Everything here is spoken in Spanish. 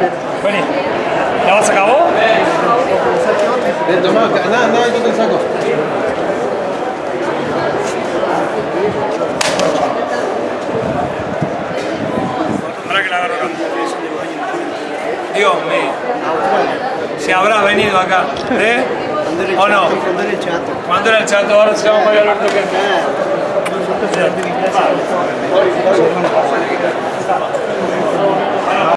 Vení. ¿La vas a cabo? Toma, nada, nada, yo te saco. Ahora que la agarro acá. Dios mío. Si habrás venido acá, ¿eh? ¿O no? Cuando era el chato. Cuando era el chato, ahora se llama Mario Alberto Kempes.